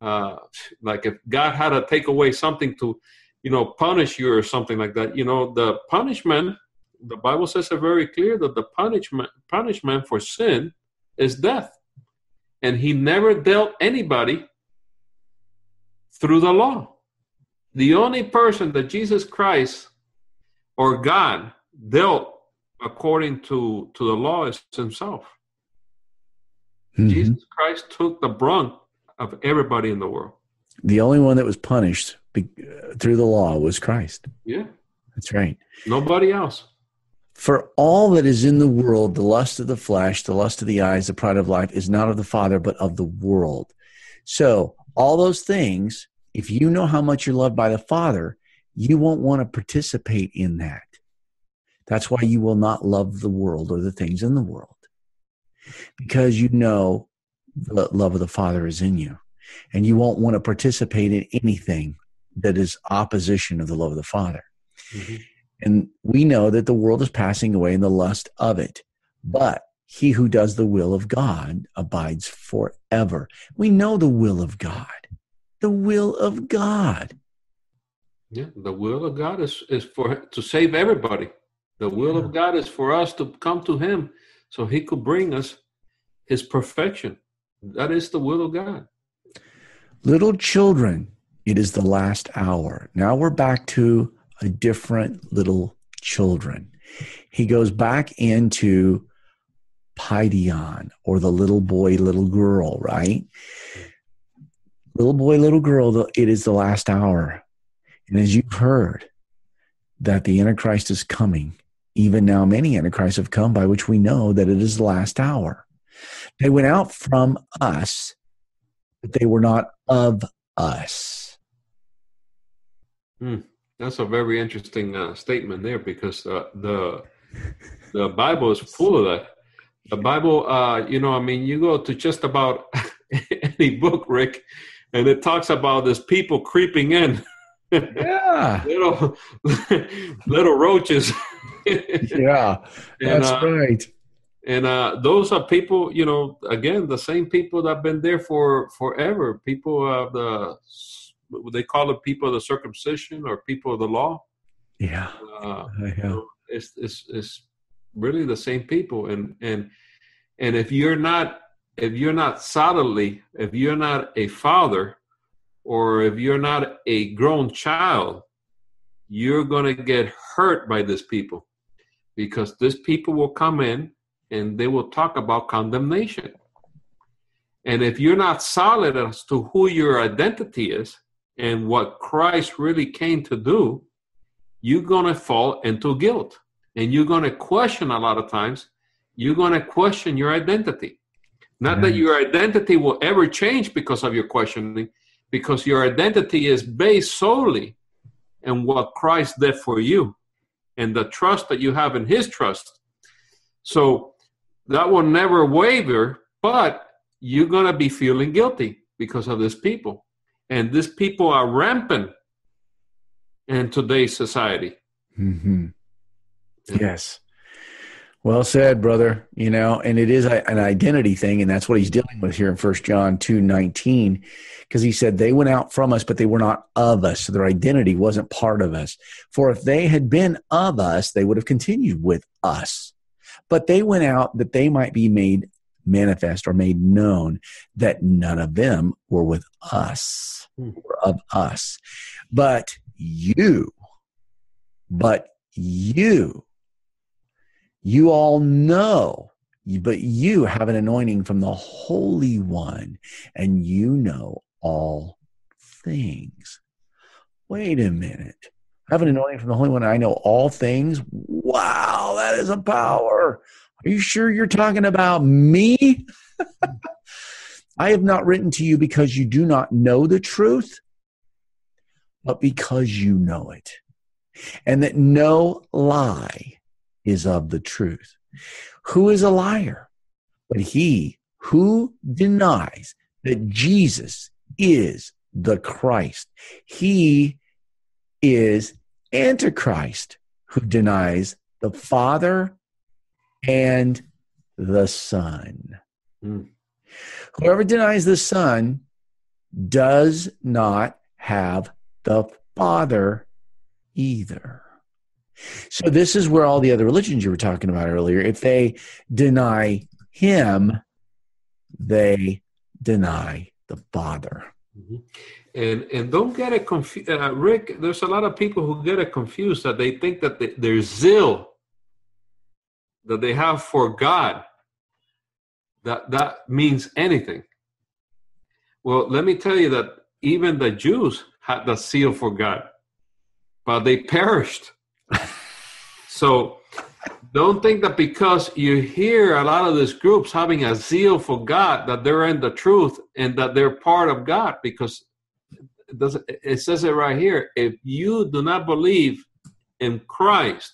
uh, like if God had to take away something to, you know, punish you or something like that, you know, the punishment the Bible says it very clear that the punishment punishment for sin is death. And he never dealt anybody through the law. The only person that Jesus Christ or God dealt according to, to the law is himself. Mm-hmm. Jesus Christ took the brunt of everybody in the world. The only one that was punished through the law was Christ. Yeah. That's right. Nobody else. For all that is in the world, the lust of the flesh, the lust of the eyes, the pride of life, is not of the Father, but of the world. So, all those things, if you know how much you're loved by the Father, you won't want to participate in that. That's why you will not love the world or the things in the world. Because you know the love of the Father is in you. And you won't want to participate in anything that is opposition of the love of the Father. Mm-hmm. And we know that the world is passing away in the lust of it. But he who does the will of God abides forever. We know the will of God. The will of God. Yeah, the will of God is, is for to save everybody. The will yeah. of God is for us to come to him so he could bring us his perfection. That is the will of God. Little children, it is the last hour. Now we're back to a different little children. He goes back into Paidion or the little boy, little girl, right? Little boy, little girl, it is the last hour. And as you've heard, that the Antichrist is coming even now many antichrists have come by which we know that it is the last hour. They went out from us, but they were not of us. Hmm. That's a very interesting uh, statement there because uh, the the Bible is full of that. The Bible, uh, you know, I mean, you go to just about any book, Rick, and it talks about this people creeping in. Yeah. little little roaches. yeah. And, That's uh, right. and uh, those are people, you know, again, the same people that have been there for forever. People of the, they call it people of the circumcision or people of the law. Yeah. Uh, Yeah. it's, it's, it's really the same people. And, and, and if you're not, if you're not solidly, if you're not a father or if you're not a grown child, you're going to get hurt by these people because these people will come in and they will talk about condemnation. And if you're not solid as to who your identity is and what Christ really came to do, you're going to fall into guilt. And you're going to question a lot of times, you're going to question your identity. Not that your identity will ever change because of your questioning, because your identity is based solely in what Christ did for you and the trust that you have in his trust. So that will never waver, but you're going to be feeling guilty because of these people. And these people are rampant in today's society. hmm Yes. Well said, brother. You know, and it is a, an identity thing, and that's what he's dealing with here in First John two nineteen, because he said they went out from us, but they were not of us. So their identity wasn't part of us. For if they had been of us, they would have continued with us. But they went out that they might be made manifest or made known that none of them were with us, Hmm. were of us. But you, but you, you all know, but you have an anointing from the Holy One, and you know all things. Wait a minute. I have an anointing from the Holy One. and I know all things. Wow, that is a power. Are you sure you're talking about me? I have not written to you because you do not know the truth, but because you know it. And that no lie is of the truth. Who is a liar? But he who denies that Jesus is the Christ. He is Antichrist who denies the Father and the Son. Hmm. Whoever denies the Son does not have the Father either. So, this is where all the other religions you were talking about earlier, if they deny Him, they deny the Father. Mhm. And and don't get it confused, uh, Rick. There's a lot of people who get it confused that they think that they, their zeal that they have for God that that means anything. Well, let me tell you that even the Jews had the zeal for God, but they perished. So don't think that because you hear a lot of these groups having a zeal for God that they're in the truth and that they're part of God because it, does, it says it right here. If you do not believe in Christ,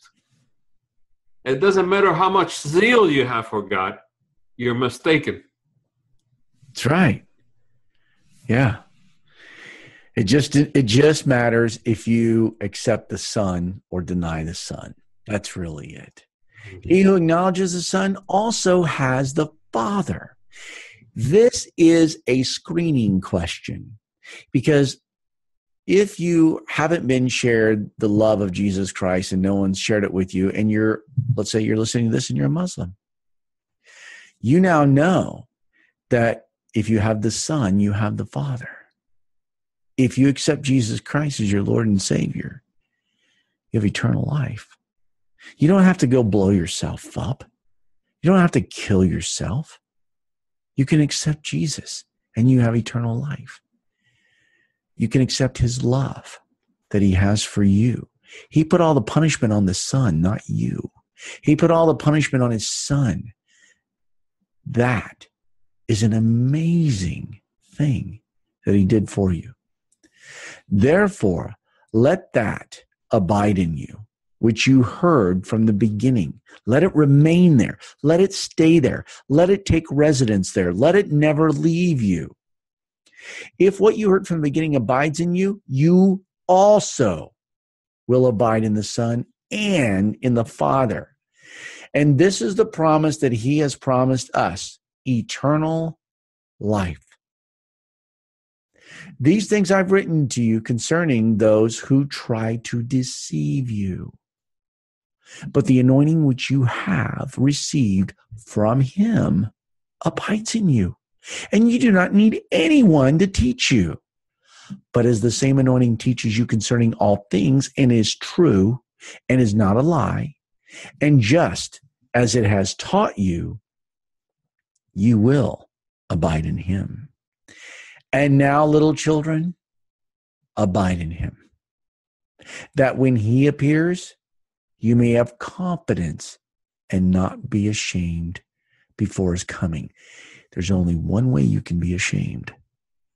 it doesn't matter how much zeal you have for God, you're mistaken. That's right. Yeah. It just it just matters if you accept the Son or deny the Son. That's really it. He mm-hmm. who acknowledges the Son also has the Father. This is a screening question because if you haven't been shared the love of Jesus Christ and no one's shared it with you, and you're, let's say you're listening to this and you're a Muslim, you now know that if you have the Son, you have the Father. If you accept Jesus Christ as your Lord and Savior, you have eternal life. You don't have to go blow yourself up. You don't have to kill yourself. You can accept Jesus and you have eternal life. You can accept his love that he has for you. He put all the punishment on the son, not you. He put all the punishment on his son. That is an amazing thing that he did for you. Therefore, let that abide in you, which you heard from the beginning. Let it remain there. Let it stay there. Let it take residence there. Let it never leave you. If what you heard from the beginning abides in you, you also will abide in the Son and in the Father. And this is the promise that He has promised us eternal life. These things I've written to you concerning those who try to deceive you. But the anointing which you have received from him abides in you, and you do not need anyone to teach you. But as the same anointing teaches you concerning all things and is true and is not a lie, and just as it has taught you, you will abide in him. And now, little children, abide in him, that when he appears, you may have confidence and not be ashamed before his coming. There's only one way you can be ashamed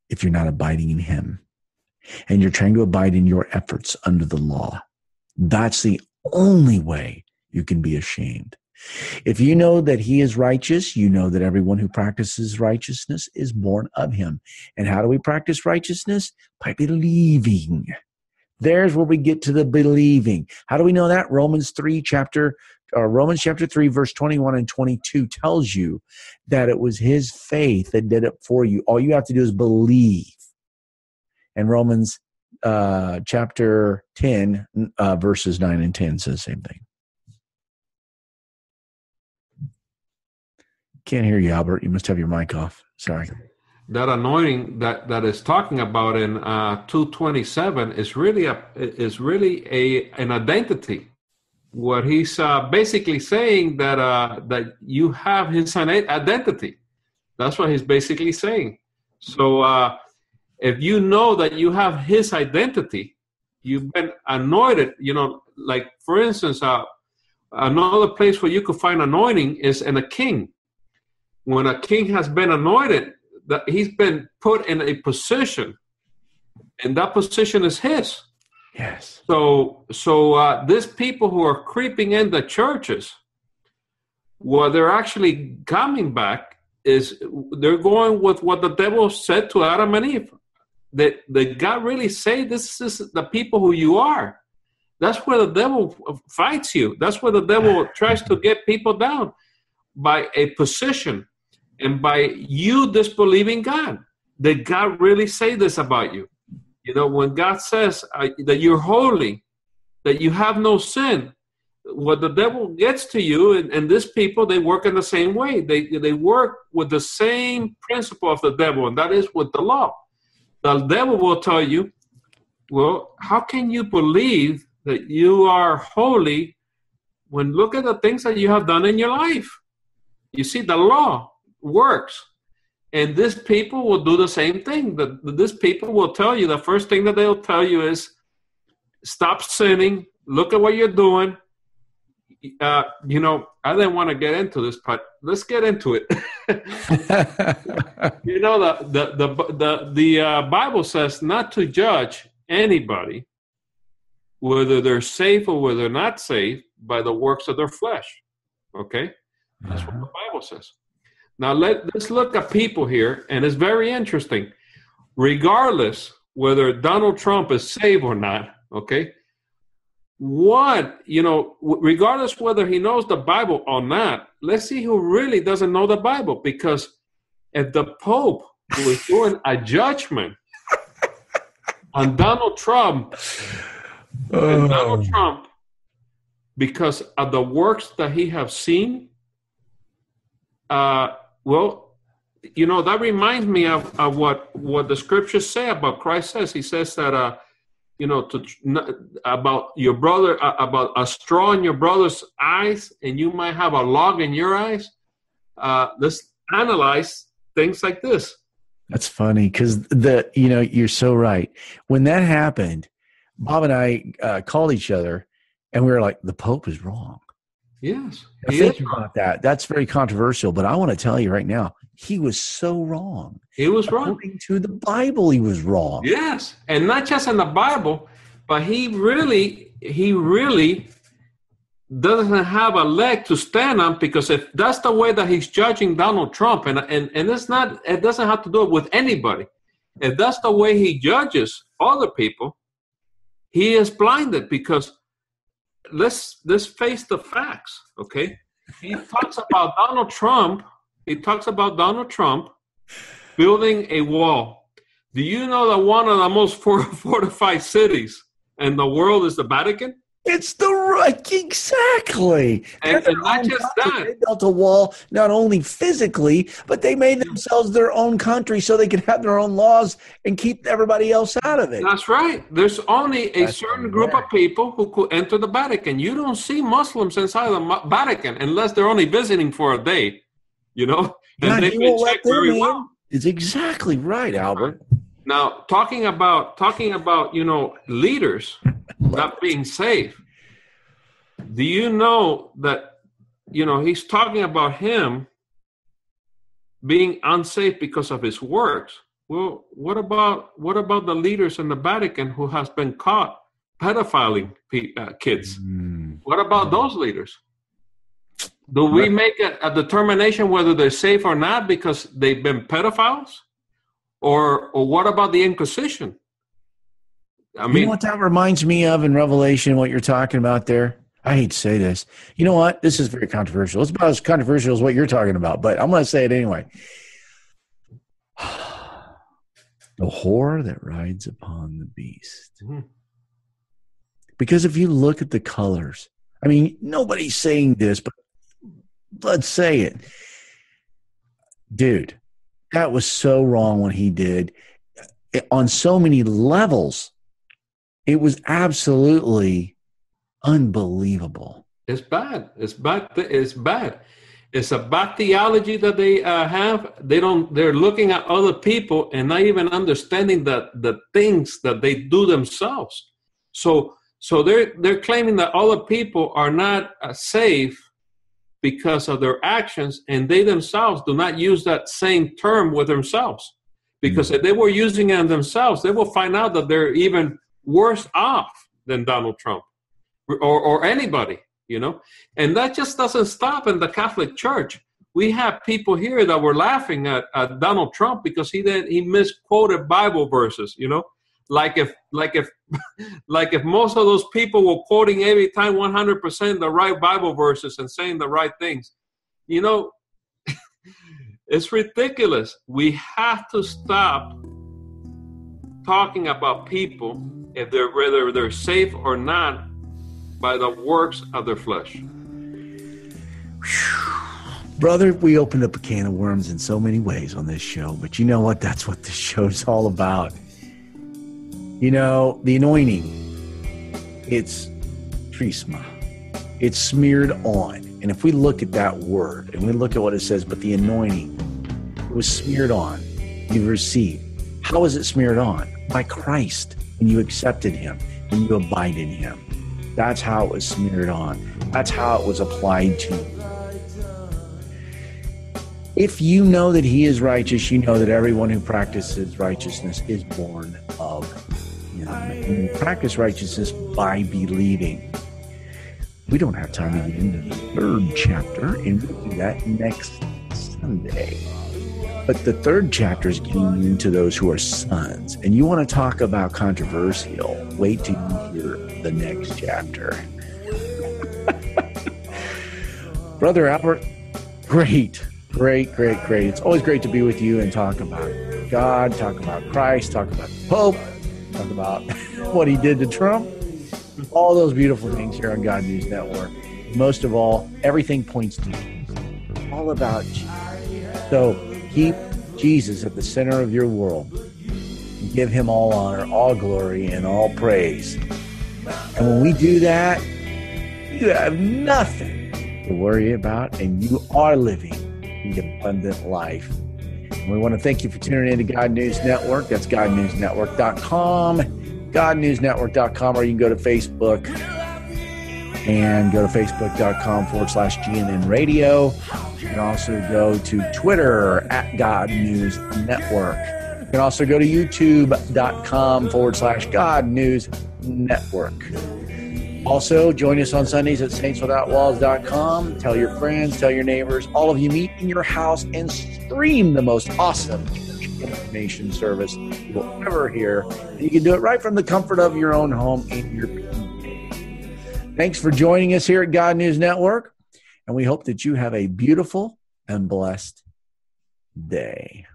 if you're not abiding in him and you're trying to abide in your efforts under the law. That's the only way you can be ashamed. If you know that he is righteous, you know that everyone who practices righteousness is born of him. And how do we practice righteousness? By believing. There's where we get to the believing. How do we know that? Romans 3 chapter uh, Romans chapter 3 verse 21 and 22 tells you that it was his faith that did it for you. All you have to do is believe. And Romans uh, chapter 10 uh, verses 9 and 10 says the same thing. Can't hear you, Albert. You must have your mic off. Sorry. That anointing that, that is talking about in uh, 227 is really a is really a an identity. What he's uh, basically saying that uh, that you have his identity. That's what he's basically saying. So uh, if you know that you have his identity, you've been anointed. You know, like for instance, uh, another place where you could find anointing is in a king when a king has been anointed, that he's been put in a position, and that position is his. Yes. So, so uh, these people who are creeping in the churches, what they're actually coming back is they're going with what the devil said to Adam and Eve. That, that God really say this is the people who you are. That's where the devil fights you. That's where the devil tries to get people down by a position and by you disbelieving God. Did God really say this about you? You know, when God says uh, that you're holy, that you have no sin, what the devil gets to you, and, and this people, they work in the same way. They, they work with the same principle of the devil, and that is with the law. The devil will tell you, well, how can you believe that you are holy when look at the things that you have done in your life? You see, the law works. And this people will do the same thing. The, this people will tell you the first thing that they'll tell you is stop sinning, look at what you're doing. Uh, you know, I didn't want to get into this, but let's get into it. you know, the the the the, the uh, Bible says not to judge anybody, whether they're safe or whether they're not safe, by the works of their flesh. Okay, that's uh-huh. what the Bible says. Now let, let's look at people here, and it's very interesting. Regardless whether Donald Trump is saved or not, okay, what, you know, regardless whether he knows the Bible or not, let's see who really doesn't know the Bible. Because if the Pope was doing a judgment on Donald Trump, oh. Donald Trump, because of the works that he have seen, uh, well, you know that reminds me of, of what what the scriptures say about Christ says. He says that uh, you know to about your brother uh, about a straw in your brother's eyes, and you might have a log in your eyes. Uh, let's analyze things like this. That's funny because the you know you're so right. When that happened, Bob and I uh, called each other, and we were like, "The Pope is wrong." Yes. Think is about that. That's very controversial, but I want to tell you right now, he was so wrong. He was wrong. According to the Bible, he was wrong. Yes, and not just in the Bible, but he really, he really doesn't have a leg to stand on because if that's the way that he's judging Donald Trump, and and and it's not, it doesn't have to do it with anybody. If that's the way he judges other people, he is blinded because let's let's face the facts, okay? He talks about Donald Trump. He talks about Donald Trump building a wall. Do you know that one of the most fortified cities in the world is the Vatican? It's the right, exactly. And- and not just country. that. They built a wall not only physically, but they made themselves their own country so they could have their own laws and keep everybody else out of it. That's right. There's only a That's certain group of people who could enter the Vatican. You don't see Muslims inside the Vatican unless they're only visiting for a day, you know? And God, they've been won't let checked them very in. well. It's exactly right, Albert. Now, talking about talking about you know leaders not being safe. Do you know that you know he's talking about him being unsafe because of his works? Well, what about what about the leaders in the Vatican who has been caught pedophiling pe- uh, kids? Hmm. What about those leaders? Do we make a, a determination whether they're safe or not because they've been pedophiles? Or, or what about the Inquisition? I you mean, know what that reminds me of in Revelation, what you're talking about there? I hate to say this. You know what? This is very controversial. It's about as controversial as what you're talking about, but I'm going to say it anyway. the whore that rides upon the beast. Mhm. Because if you look at the colors, I mean, nobody's saying this, but let's say it. Dude, that was so wrong when he did It- on so many levels. It was absolutely unbelievable. it's bad. It's bad. It's bad. It's a bad theology that they uh, have. They don't. They're looking at other people and not even understanding that the things that they do themselves. So, so they're they're claiming that other people are not uh, safe because of their actions, and they themselves do not use that same term with themselves. Because hmm. if they were using it themselves, they will find out that they're even worse off than Donald Trump or, or anybody, you know. And that just doesn't stop in the Catholic Church. We have people here that were laughing at, at Donald Trump because he did he misquoted Bible verses, you know. Like if like if like if most of those people were quoting every time 100% the right Bible verses and saying the right things, you know, it's ridiculous. We have to stop talking about people if they're whether they're safe or not by the works of their flesh. Brother, we opened up a can of worms in so many ways on this show, but you know what? That's what this show's all about. You know, the anointing, it's chrisma. It's smeared on. And if we look at that word and we look at what it says, but the anointing, it was smeared on. You received. How is it smeared on? By Christ. And you accepted him and you abide in him. That's how it was smeared on. That's how it was applied to you. If you know that he is righteous, you know that everyone who practices righteousness is born of practice righteousness by believing. We don't have time to get into the third chapter, and we'll do that next Sunday. But the third chapter is getting into those who are sons. And you want to talk about controversial, wait till you hear the next chapter. Brother Albert, great, great, great, great. It's always great to be with you and talk about God, talk about Christ, talk about the Pope, talk about what he did to Trump. All those beautiful things here on God News Network. Most of all, everything points to Jesus. All about Jesus. So keep Jesus at the center of your world. Give him all honor, all glory, and all praise. And when we do that, you have nothing to worry about, and you are living the abundant life. We want to thank you for tuning in to God News Network. That's godnewsnetwork.com, godnewsnetwork.com, or you can go to Facebook and go to facebook.com forward slash GNN radio. You can also go to Twitter at God News Network. You can also go to youtube.com forward slash God News Network. Also, join us on Sundays at saintswithoutwalls.com. Tell your friends, tell your neighbors, all of you meet in your house and stream the most awesome information service you will ever hear. You can do it right from the comfort of your own home in your. Thanks for joining us here at God News Network, and we hope that you have a beautiful and blessed day.